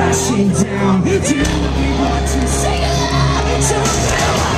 crashing down Do we want to sing it loud?